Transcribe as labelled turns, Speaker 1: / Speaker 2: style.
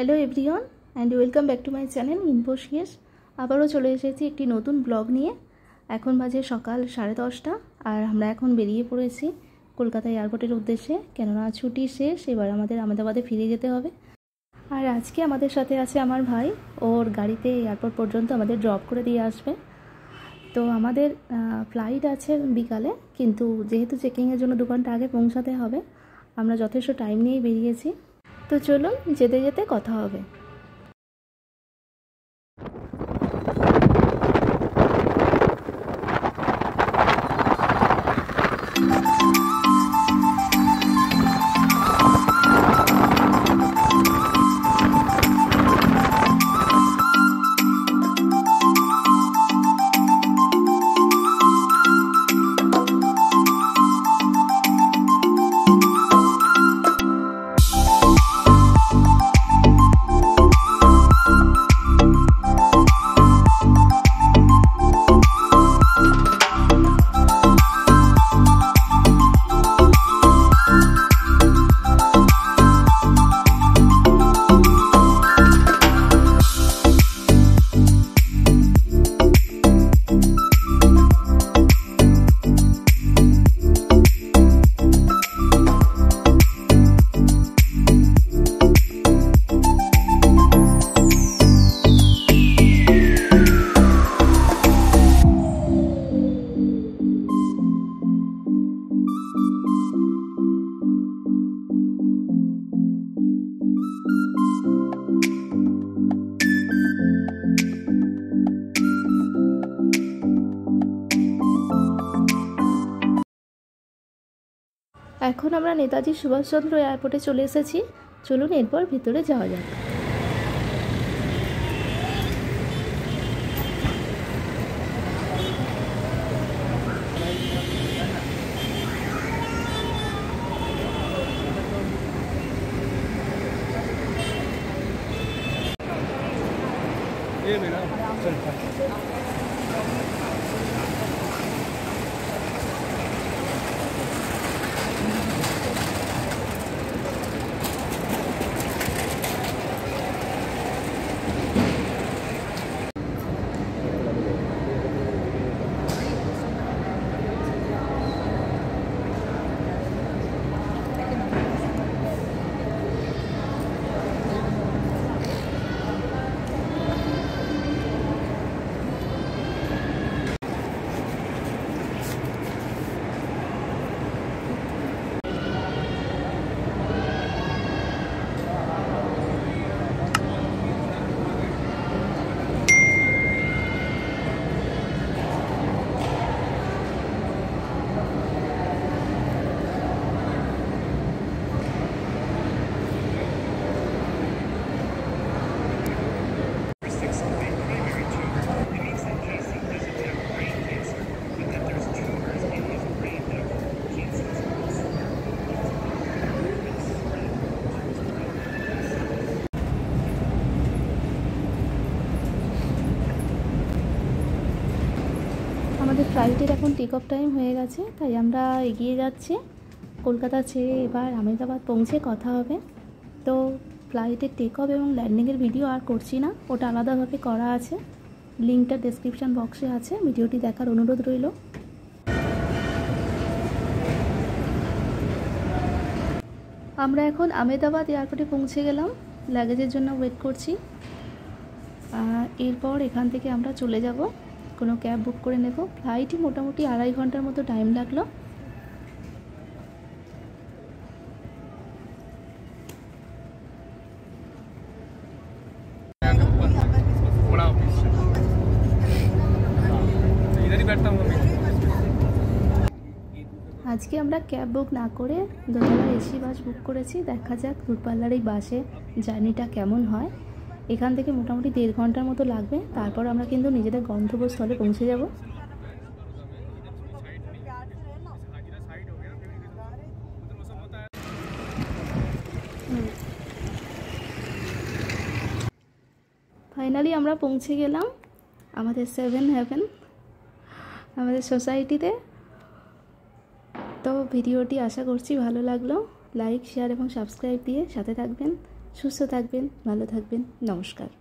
Speaker 1: Hello everyone and welcome back to my channel Infoshious আবারও চলে এসেছি একটি নতুন ব্লগ নিয়ে। এখন বাজে সকাল সাড়ে দশটা, আর আমরা এখন বেরিয়ে পড়েছি কলকাতা এয়ারপোর্টের উদ্দেশ্যে। কেননা ছুটি শেষ, এবার আমাদের আহমেদাবাদে ফিরে যেতে হবে। আর আজকে আমাদের সাথে আছে আমার ভাই। ওর গাড়িতে এয়ারপোর্ট পর্যন্ত আমাদের ড্রপ করে দিয়ে আসবে। তো আমাদের ফ্লাইট আছে বিকালে, কিন্তু যেহেতু চেকিংয়ের জন্য দু ঘণ্টা আগে পৌঁছাতে হবে, আমরা যথেষ্ট টাইম নিয়েই বেরিয়েছি। তো চলুন যেতে যেতে কথা হবে। এখন আমরা নেতাজি সুভাষচন্দ্র এয়ারপোর্টে চলে এসেছি চলুন এরপর ভিতরে যাওয়া যাক
Speaker 2: ये मेरा चल
Speaker 1: আমাদের ফ্লাইটের এখন টেক অফ টাইম হয়ে গেছে, তাই আমরা এগিয়ে যাচ্ছি। কলকাতা ছেড়ে এবার আহমেদাবাদ পৌঁছে কথা হবে। তো ফ্লাইটের টেক অফ এবং ল্যান্ডিংয়ের ভিডিও আর করছি না, ওটা আলাদাভাবে করা আছে। লিঙ্কটা ডেসক্রিপশান বক্সে আছে, ভিডিওটি দেখার অনুরোধ রইল। আমরা এখন আহমেদাবাদ এয়ারপোর্টে পৌঁছে গেলাম লাগেজের জন্য ওয়েট করছি। এরপর এখান থেকে আমরা চলে যাব। কোনো ক্যাব বুক করে নেব। ফ্লাইটই মোটামুটি আড়াই ঘণ্টার মতো টাইম লাগল। আজকে আমরা ক্যাব বুক না করে দোতলা এসি বাস বুক করেছি। দেখা যাক দূরপাল্লার এই বাসে জার্নিটা কেমন হয়। এখান থেকে মোটামুটি দেড় ঘণ্টার মতো লাগবে। তারপর আমরা কিন্তু নিজেদের গন্তব্যস্থলে পৌঁছে যাব। ফাইনালি আমরা পৌঁছে গেলাম আমাদের সেভেন হেভেন, আমাদের সোসাইটিতে। তো ভিডিওটি আশা করছি ভালো লাগল। লাইক, শেয়ার এবং সাবস্ক্রাইব দিয়ে সাথে থাকবেন। সুস্থ থাকবেন ভালো থাকবেন নমস্কার।